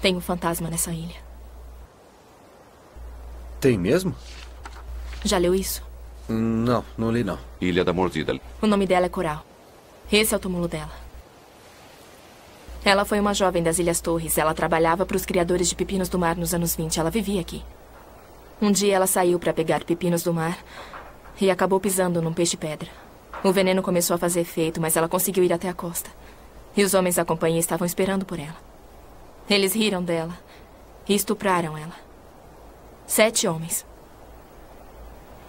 Tem um fantasma nessa ilha. Tem mesmo? Já leu isso? Não, não li não. Ilha da Mordida. O nome dela é Coral. Esse é o túmulo dela. Ela foi uma jovem das Ilhas Torres. Ela trabalhava para os criadores de pepinos do mar nos anos 20. Ela vivia aqui. Um dia ela saiu para pegar pepinos do mar e acabou pisando num peixe-pedra. O veneno começou a fazer efeito, mas ela conseguiu ir até a costa. E os homens da companhia estavam esperando por ela. Eles riram dela e estupraram ela. Sete homens.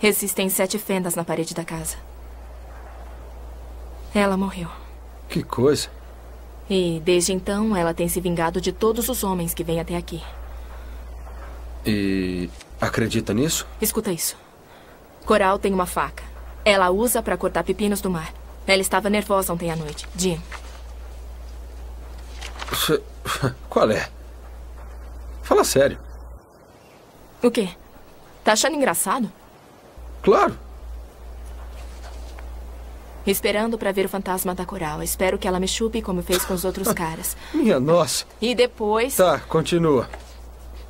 Existem sete fendas na parede da casa. Ela morreu. Que coisa. E desde então ela tem se vingado de todos os homens que vêm até aqui. E acredita nisso? Escuta isso. Coral tem uma faca. Ela usa para cortar pepinos do mar. Ela estava nervosa ontem à noite. Jim, Qual é? Fala sério. o quê? Tá achando engraçado? Claro. Esperando pra ver o fantasma da coral. Espero que ela me chupe como fez com os outros caras. Minha nossa. E depois. Tá, continua.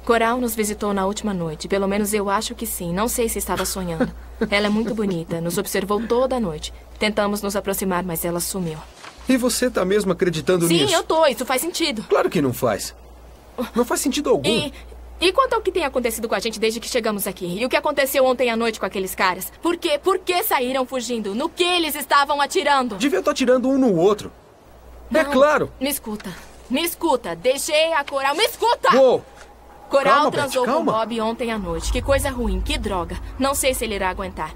Coral nos visitou na última noite. Pelo menos eu acho que sim. Não sei se estava sonhando. Ela é muito bonita. Nos observou toda a noite. Tentamos nos aproximar, mas ela sumiu. E você tá mesmo acreditando sim, nisso? Sim, eu tô. Isso faz sentido. Claro que não faz. Não faz sentido algum. E, e quanto ao que tem acontecido com a gente desde que chegamos aqui? E o que aconteceu ontem à noite com aqueles caras? Por quê? Por que saíram fugindo? No que eles estavam atirando? Devia estar atirando um no outro. É Não. claro. Me escuta. Me escuta. Deixei a Coral. Me escuta! Uou! Coral Calma, transou Beth, com. Bob ontem à noite. Que coisa ruim, que droga. Não sei se ele irá aguentar.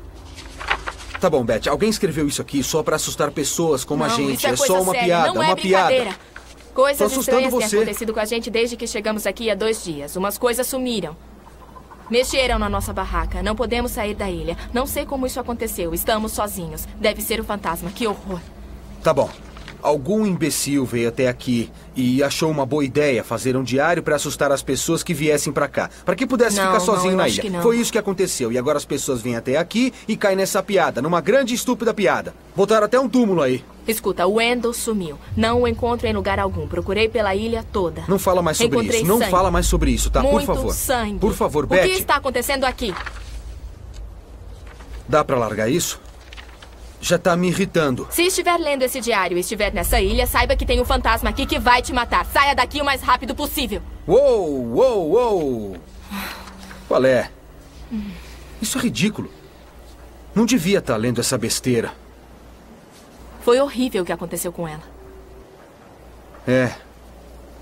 Tá bom, Beth. Alguém escreveu isso aqui só pra assustar pessoas como a não, gente. isso é, é só uma séria. piada, não é uma brincadeira. piada. Coisas Tô estranhas têm você. acontecido com a gente desde que chegamos aqui há dois dias. Umas coisas sumiram. Mexeram na nossa barraca. Não podemos sair da ilha. Não sei como isso aconteceu. Estamos sozinhos. Deve ser o fantasma. Que horror. Tá bom. Algum imbecil veio até aqui e achou uma boa ideia fazer um diário pra assustar as pessoas que viessem pra cá, Pra que pudesse Não, ficar não, sozinho eu na ilha. não. Foi isso que aconteceu e agora as pessoas vêm até aqui e caem nessa piada, numa grande e estúpida piada. Botaram até um túmulo aí. Escuta, o Wendell sumiu. Não o encontro em lugar algum. Procurei pela ilha toda. Não fala mais sobre Encontrei isso. Não sangue. fala mais sobre isso, tá? Muito Por favor. sangue. Por favor, o Beth. que está acontecendo aqui? Dá pra largar isso? Já tá me irritando. Se estiver lendo esse diário e estiver nessa ilha, saiba que tem um fantasma aqui que vai te matar. Saia daqui o mais rápido possível. Uou, uou, uou. Qual é? Isso é ridículo. Não devia estar lendo essa besteira. Foi horrível o que aconteceu com ela. É.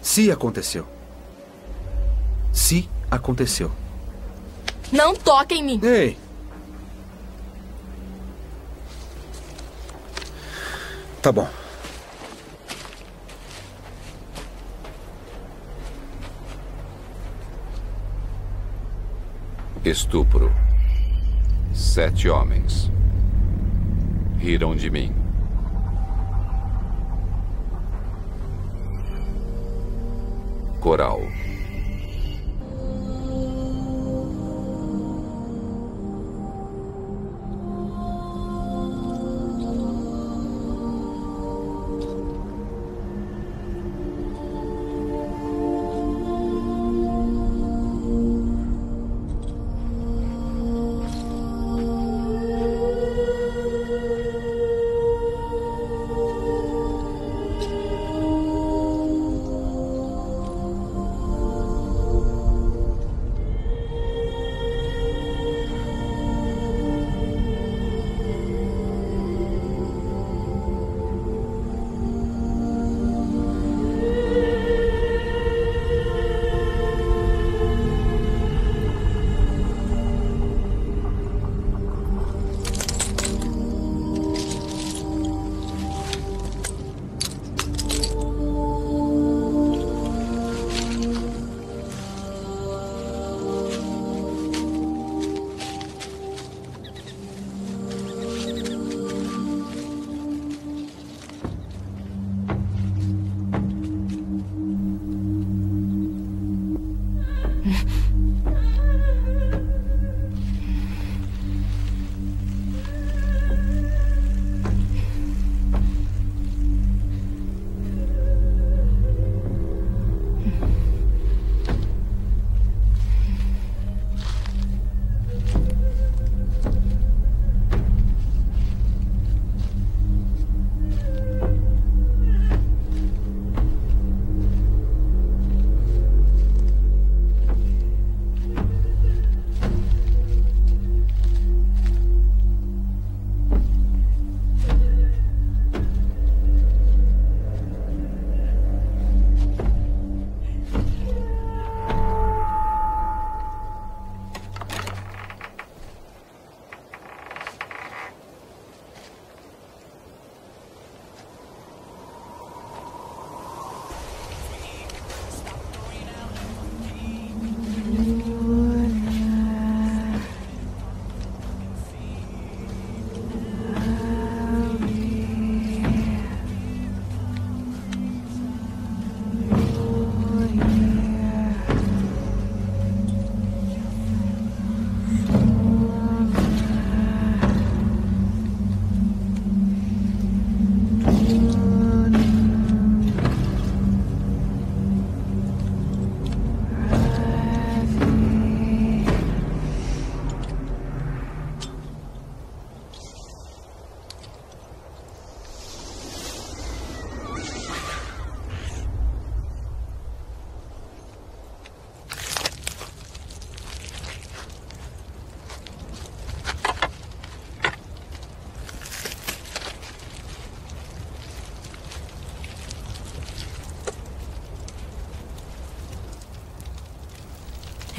Se aconteceu. Se aconteceu. Não toque em mim. Ei. Tá bom. Estupro. Sete homens. Riram de mim.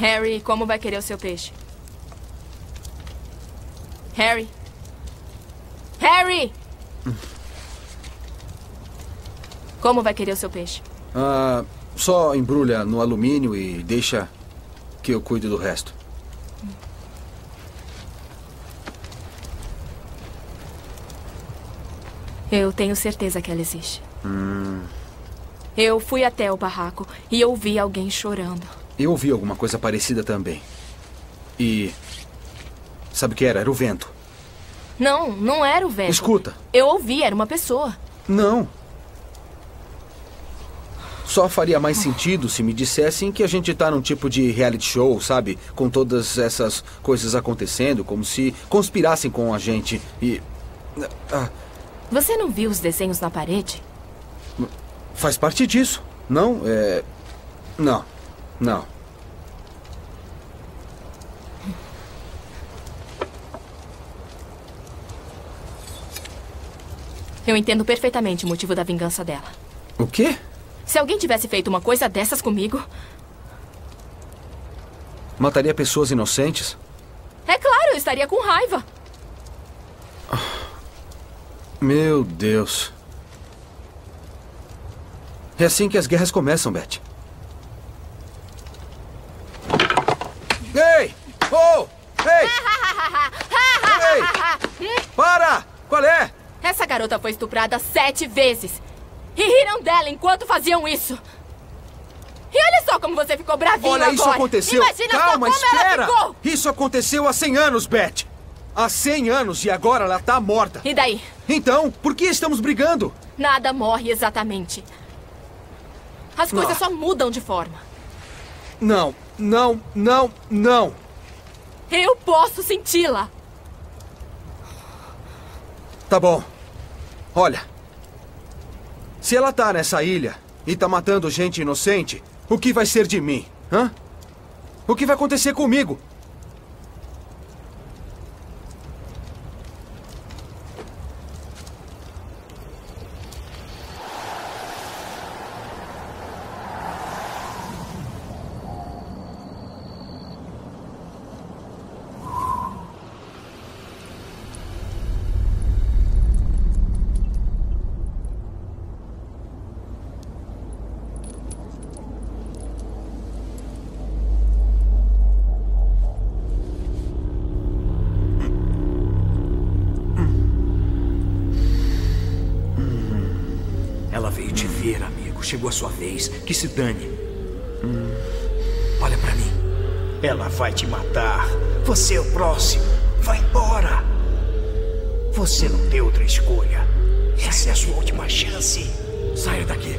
Harry, como vai querer o seu peixe? Harry? Harry! Como vai querer o seu peixe? Ah, só embrulha no alumínio e deixa que eu cuide do resto. Eu tenho certeza que ela existe. Eu fui até o barraco e ouvi alguém chorando. Eu ouvi alguma coisa parecida também. E. Sabe o que era? Era o vento. Não, não era o vento. Escuta. Eu ouvi, era uma pessoa. Não. Só faria mais sentido se me dissessem que a gente tá num tipo de reality show, sabe? Com todas essas coisas acontecendo, como se conspirassem com a gente. E. Ah, Você não viu os desenhos na parede? faz parte disso. Não? É. Não. Não. Eu entendo perfeitamente o motivo da vingança dela. O quê? Se alguém tivesse feito uma coisa dessas comigo, Mataria pessoas inocentes? é claro, eu estaria com raiva. Meu Deus. É assim que as guerras começam, Beth. Ei! Oh! Ei! Ei! Para! Qual é? Essa garota foi estuprada sete vezes. E riram dela enquanto faziam isso. E olha só como você ficou bravinho Olha, isso agora. aconteceu. Imagina Calma, só como espera! ela ficou. Isso aconteceu há 100 anos, Beth. Há 100 anos e agora ela tá morta. E daí? Então, por que estamos brigando? Nada morre exatamente. As coisas só mudam de forma. Não, não, não, não. Eu posso senti-la. Tá bom. Olha. Se ela tá nessa ilha e tá matando gente inocente, o que vai ser de mim? Hã? O que vai acontecer comigo? Que se dane. Olha pra mim. Ela vai te matar. Você é o próximo. Vai embora. Você não tem outra escolha. Essa é a sua última chance. Saia daqui.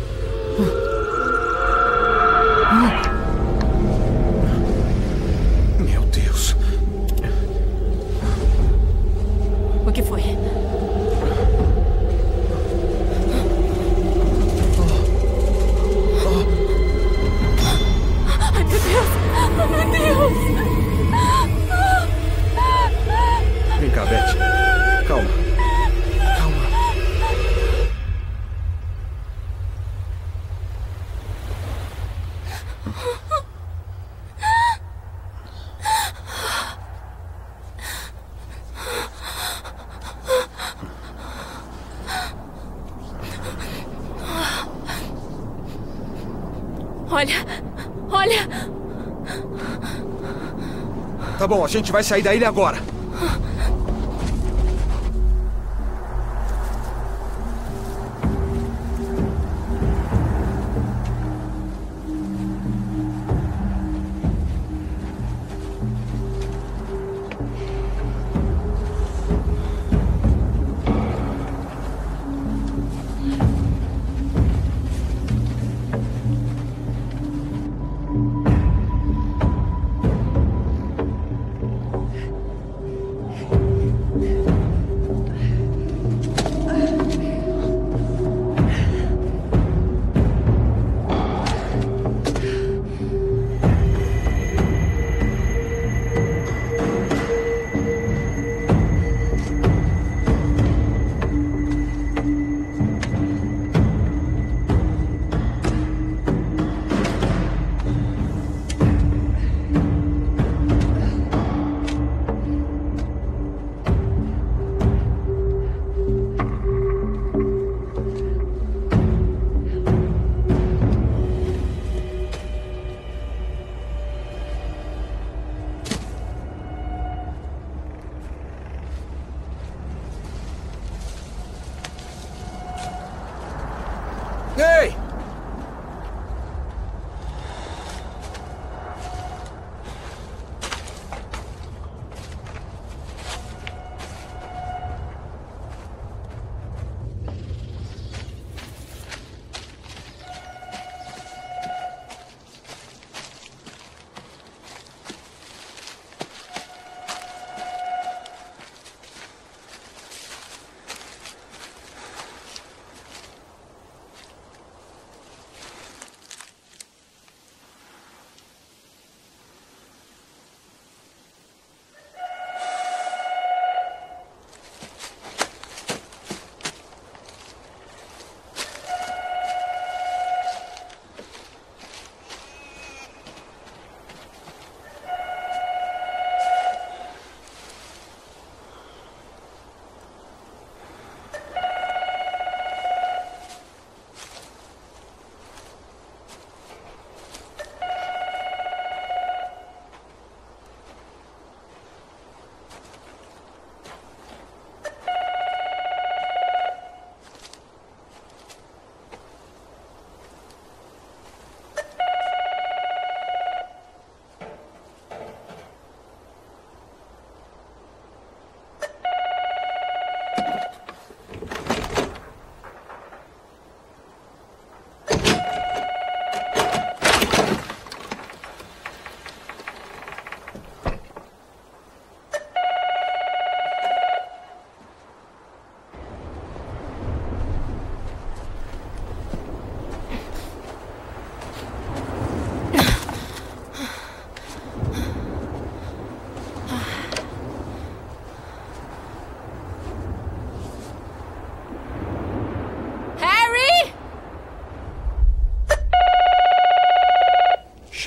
Meu gente vai sair da ilha agora.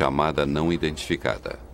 Chamada não identificada.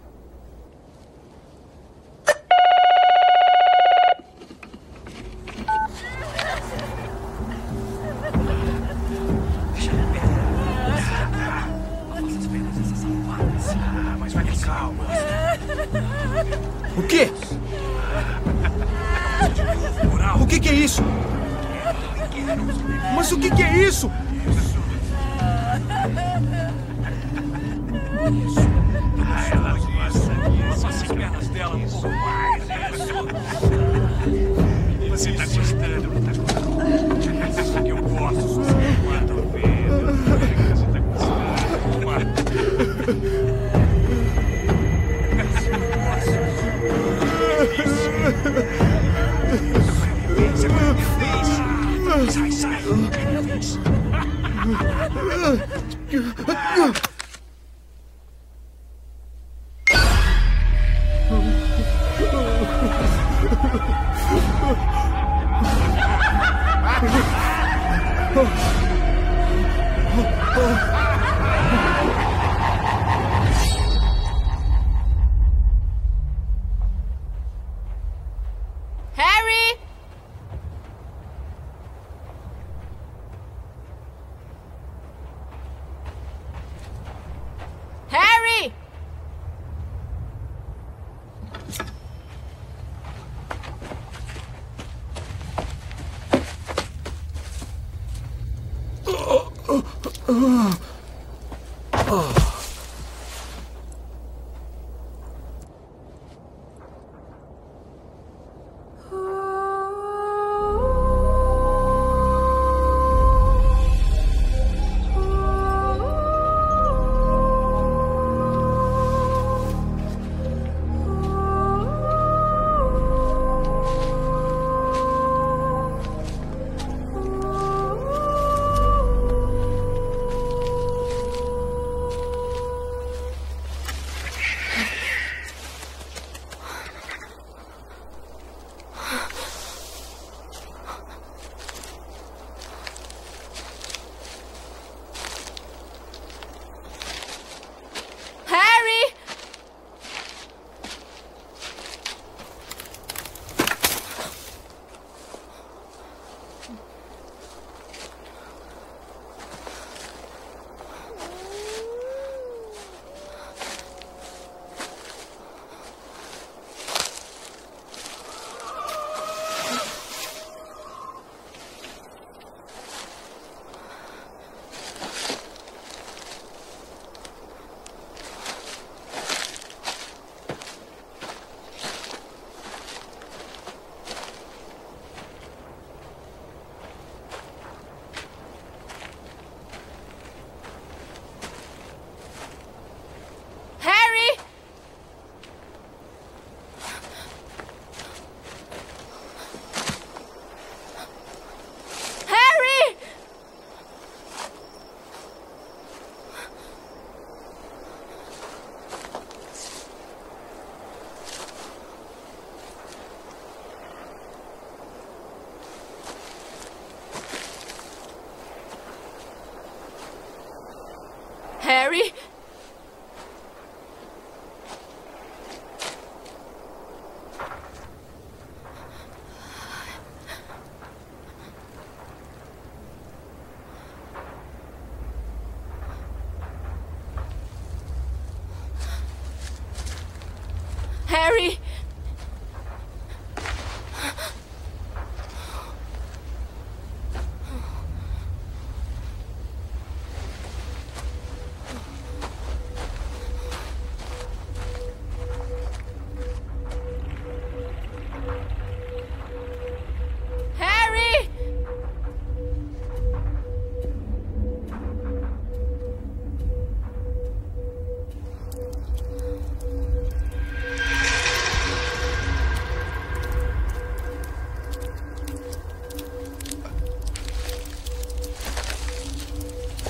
Harry!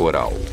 Coral.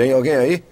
Tem alguém aí?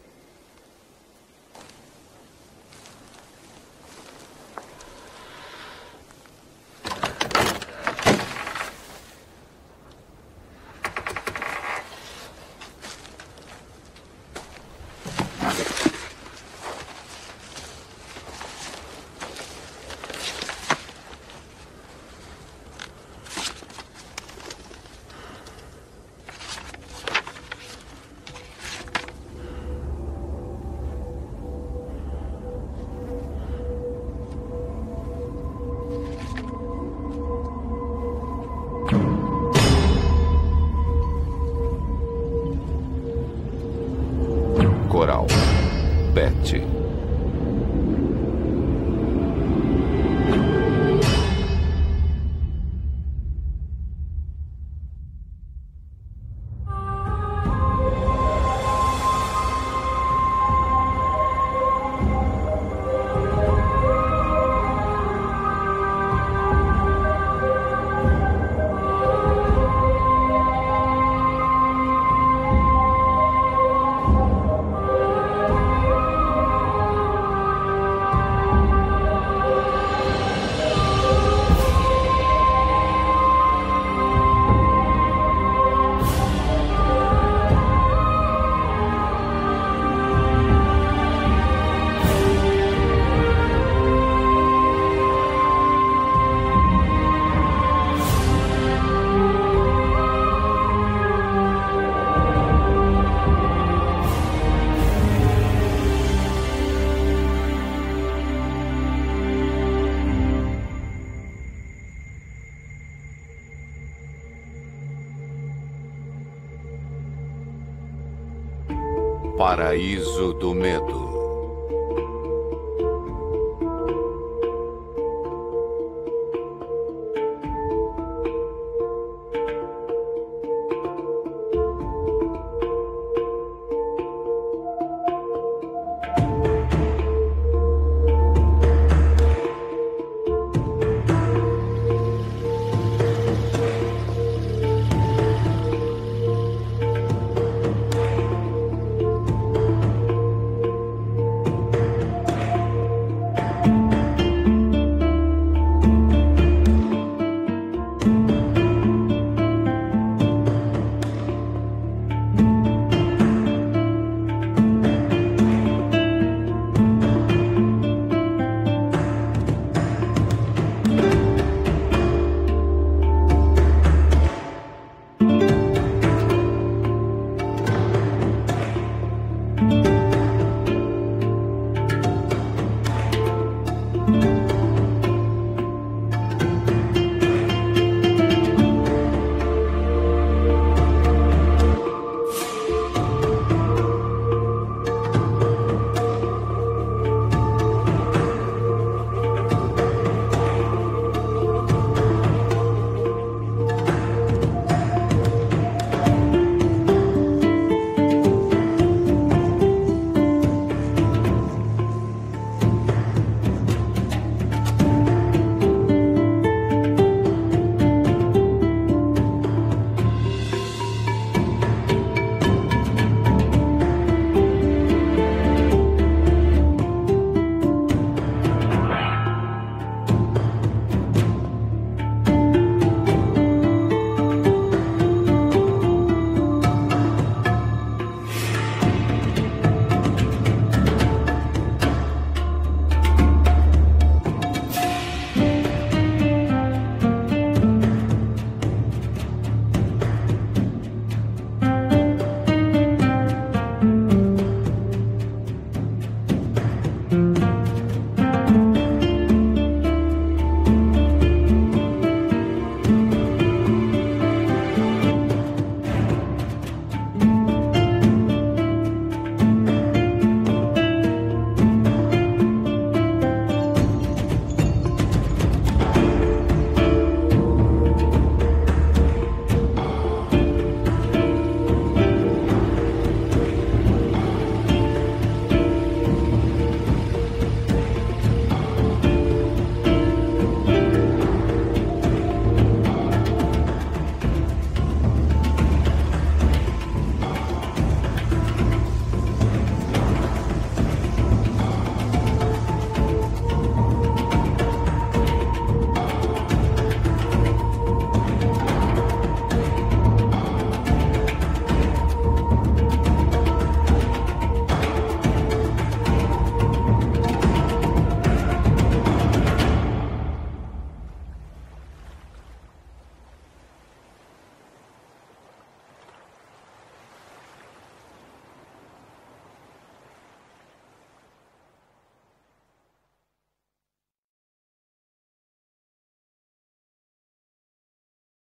Do Medo.